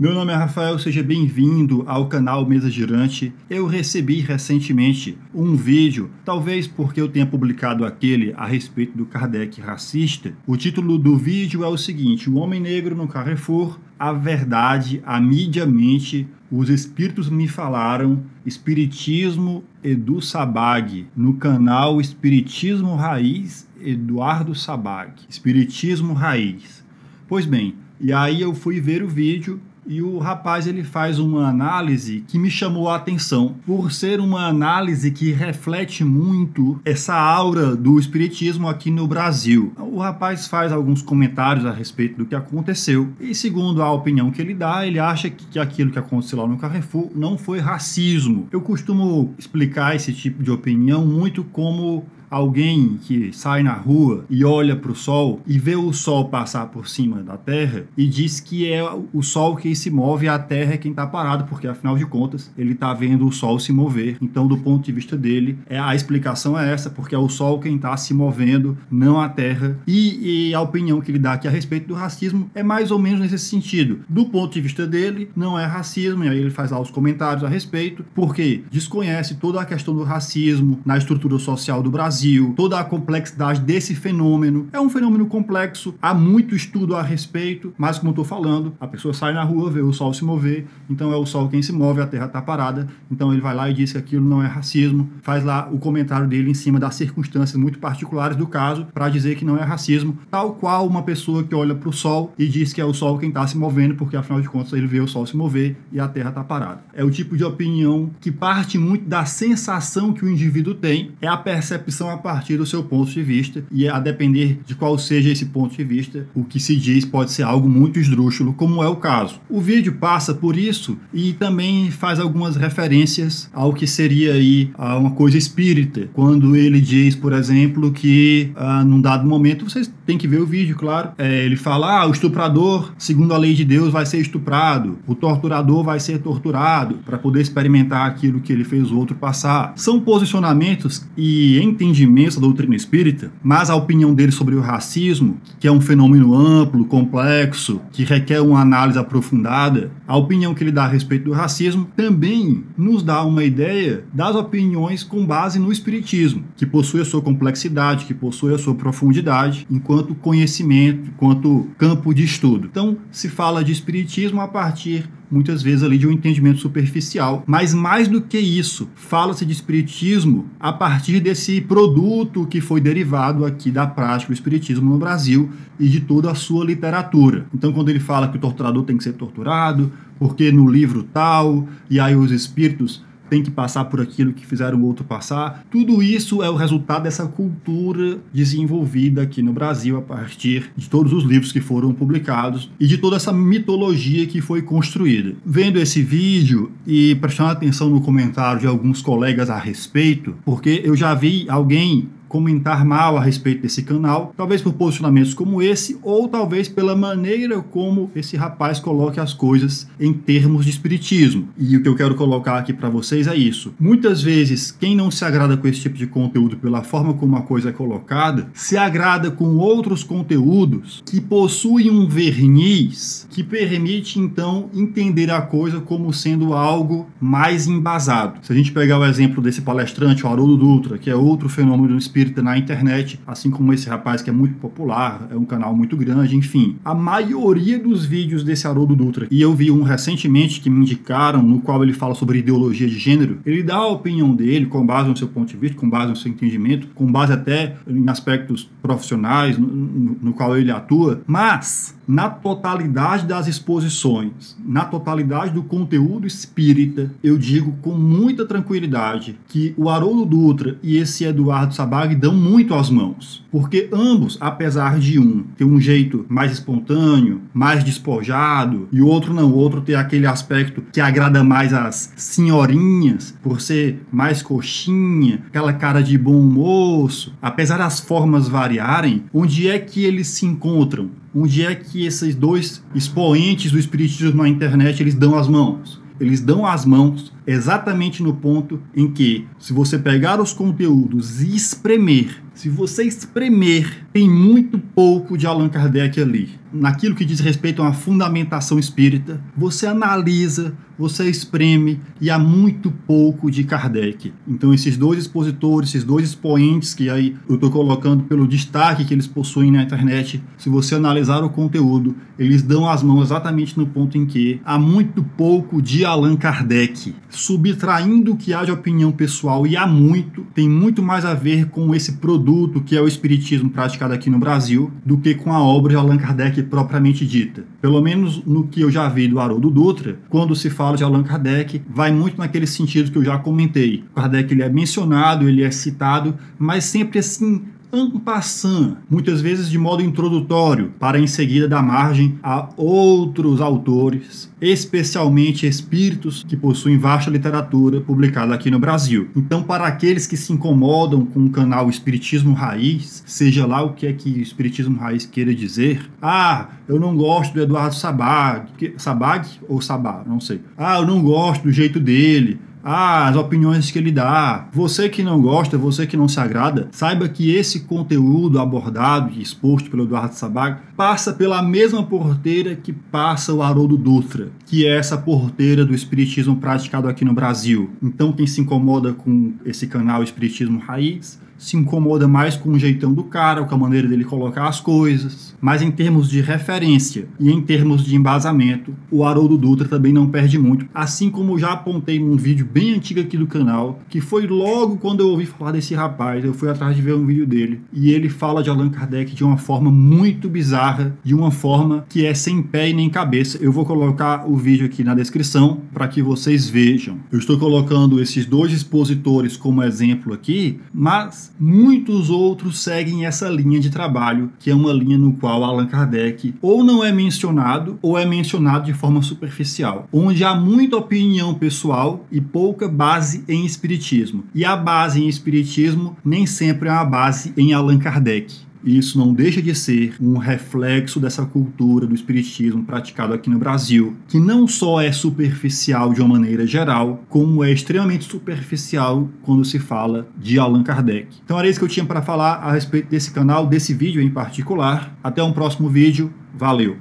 Meu nome é Rafael, seja bem-vindo ao canal Mesa Girante. Eu recebi recentemente um vídeo, talvez porque eu tenha publicado aquele a respeito do Kardec racista. O título do vídeo é o seguinte: O Homem Negro no Carrefour, a verdade, a mídia mente, os espíritos me falaram, Espiritismo Edu Sabag, no canal Espiritismo Raiz Eduardo Sabag. Espiritismo Raiz. Pois bem, e aí eu fui ver o vídeo e o rapaz ele faz uma análise que me chamou a atenção por ser uma análise que reflete muito essa aura do espiritismo aqui no Brasil. O rapaz faz alguns comentários a respeito do que aconteceu e segundo a opinião que ele dá, ele acha que aquilo que aconteceu lá no Carrefour não foi racismo. Eu costumo explicar esse tipo de opinião muito como alguém que sai na rua e olha para o sol e vê o sol passar por cima da Terra e diz que é o sol quem se move a Terra é quem está parado, porque afinal de contas ele está vendo o sol se mover. Então, do ponto de vista dele, é a explicação é essa, porque é o sol quem está se movendo, não a Terra. E, e a opinião que ele dá aqui a respeito do racismo é mais ou menos nesse sentido. Do ponto de vista dele, não é racismo, e aí ele faz lá os comentários a respeito, porque desconhece toda a questão do racismo na estrutura social do Brasil, toda a complexidade desse fenômeno. É um fenômeno complexo, há muito estudo a respeito, mas como eu estou falando, a pessoa sai na rua, vê o sol se mover, então é o sol quem se move, a terra está parada, então ele vai lá e diz que aquilo não é racismo, faz lá o comentário dele em cima das circunstâncias muito particulares do caso para dizer que não é racismo, tal qual uma pessoa que olha para o sol e diz que é o sol quem está se movendo, porque afinal de contas ele vê o sol se mover e a terra está parada. É o tipo de opinião que parte muito da sensação que o indivíduo tem, é a percepção a partir do seu ponto de vista e a depender de qual seja esse ponto de vista, o que se diz pode ser algo muito esdrúxulo, como é o caso. O vídeo passa por isso e também faz algumas referências ao que seria aí uma coisa espírita, quando ele diz, por exemplo, que ah, num dado momento vocês têm que ver o vídeo, claro. É, ele fala: ah, o estuprador, segundo a lei de Deus, vai ser estuprado, o torturador vai ser torturado para poder experimentar aquilo que ele fez o outro passar. São posicionamentos e entendimentos da doutrina espírita, mas a opinião dele sobre o racismo, que é um fenômeno amplo, complexo, que requer uma análise aprofundada, a opinião que ele dá a respeito do racismo também nos dá uma ideia das opiniões com base no espiritismo, que possui a sua complexidade, que possui a sua profundidade, enquanto conhecimento, enquanto campo de estudo. Então, se fala de espiritismo a partir muitas vezes ali de um entendimento superficial. Mas mais do que isso, fala-se de espiritismo a partir desse produto que foi derivado aqui da prática do espiritismo no Brasil e de toda a sua literatura. Então, quando ele fala que o torturador tem que ser torturado, porque no livro tal, e aí os espíritos tem que passar por aquilo que fizeram o outro passar. Tudo isso é o resultado dessa cultura desenvolvida aqui no Brasil a partir de todos os livros que foram publicados e de toda essa mitologia que foi construída. Vendo esse vídeo e prestando atenção no comentário de alguns colegas a respeito, porque eu já vi alguém comentar mal a respeito desse canal, talvez por posicionamentos como esse, ou talvez pela maneira como esse rapaz coloque as coisas em termos de espiritismo. E o que eu quero colocar aqui para vocês é isso. Muitas vezes, quem não se agrada com esse tipo de conteúdo pela forma como a coisa é colocada, se agrada com outros conteúdos que possuem um verniz que permite então entender a coisa como sendo algo mais embasado. Se a gente pegar o exemplo desse palestrante, o Haroldo Dutra, que é outro fenômeno espiritual, espírita na internet, assim como esse rapaz que é muito popular, é um canal muito grande, enfim. A maioria dos vídeos desse Haroldo Dutra, e eu vi um recentemente que me indicaram, no qual ele fala sobre ideologia de gênero, ele dá a opinião dele com base no seu ponto de vista, com base no seu entendimento, com base até em aspectos profissionais no, no, no qual ele atua, mas na totalidade das exposições, na totalidade do conteúdo espírita, eu digo com muita tranquilidade que o Haroldo Dutra e esse Eduardo Sabag dão muito às mãos. Porque ambos, apesar de um ter um jeito mais espontâneo, mais despojado, e outro não, outro ter aquele aspecto que agrada mais as senhorinhas, por ser mais coxinha, aquela cara de bom moço, apesar das formas variarem, onde é que eles se encontram? onde é que esses dois expoentes do espiritismo na internet eles dão as mãos? Eles dão as mãos exatamente no ponto em que, se você pegar os conteúdos e espremer, se você espremer, tem muito pouco de Allan Kardec ali. Naquilo que diz respeito a uma fundamentação espírita, você analisa, você espreme e há muito pouco de Kardec. Então, esses dois expositores, esses dois expoentes que aí eu estou colocando pelo destaque que eles possuem na internet, se você analisar o conteúdo, eles dão as mãos exatamente no ponto em que há muito pouco de Allan Kardec. Subtraindo o que há de opinião pessoal, e há muito, tem muito mais a ver com esse produto que é o Espiritismo praticado aqui no Brasil, do que com a obra de Allan Kardec propriamente dita. Pelo menos no que eu já vi do Haroldo Dutra, quando se fala de Allan Kardec, vai muito naquele sentido que eu já comentei. Kardec ele é mencionado, ele é citado, mas sempre assim en passant, muitas vezes de modo introdutório, para em seguida dar margem a outros autores, especialmente espíritos que possuem vasta literatura publicada aqui no Brasil. Então, para aqueles que se incomodam com o canal Espiritismo Raiz, seja lá o que é que o Espiritismo Raiz queira dizer, ah, eu não gosto do Eduardo Sabag, Sabag ou Sabá, não sei. Ah, eu não gosto do jeito dele. Ah, as opiniões que ele dá. Você que não gosta, você que não se agrada, saiba que esse conteúdo abordado e exposto pelo Eduardo Sabag passa pela mesma porteira que passa o Haroldo Dutra, que é essa porteira do espiritismo praticado aqui no Brasil. Então, quem se incomoda com esse canal Espiritismo Raiz, se incomoda mais com o jeitão do cara, com a maneira dele colocar as coisas. Mas em termos de referência e em termos de embasamento, o Haroldo Dutra também não perde muito. Assim como já apontei num vídeo bem antigo aqui do canal, que foi logo quando eu ouvi falar desse rapaz, eu fui atrás de ver um vídeo dele. E ele fala de Allan Kardec de uma forma muito bizarra, de uma forma que é sem pé e nem cabeça. Eu vou colocar o vídeo aqui na descrição para que vocês vejam. Eu estou colocando esses dois expositores como exemplo aqui, mas muitos outros seguem essa linha de trabalho, que é uma linha no qual Allan Kardec ou não é mencionado ou é mencionado de forma superficial, onde há muita opinião pessoal e pouca base em espiritismo. E a base em espiritismo nem sempre é uma base em Allan Kardec. Isso não deixa de ser um reflexo dessa cultura do espiritismo praticado aqui no Brasil, que não só é superficial de uma maneira geral, como é extremamente superficial quando se fala de Allan Kardec. Então era isso que eu tinha para falar a respeito desse canal, desse vídeo em particular. Até um próximo vídeo. Valeu!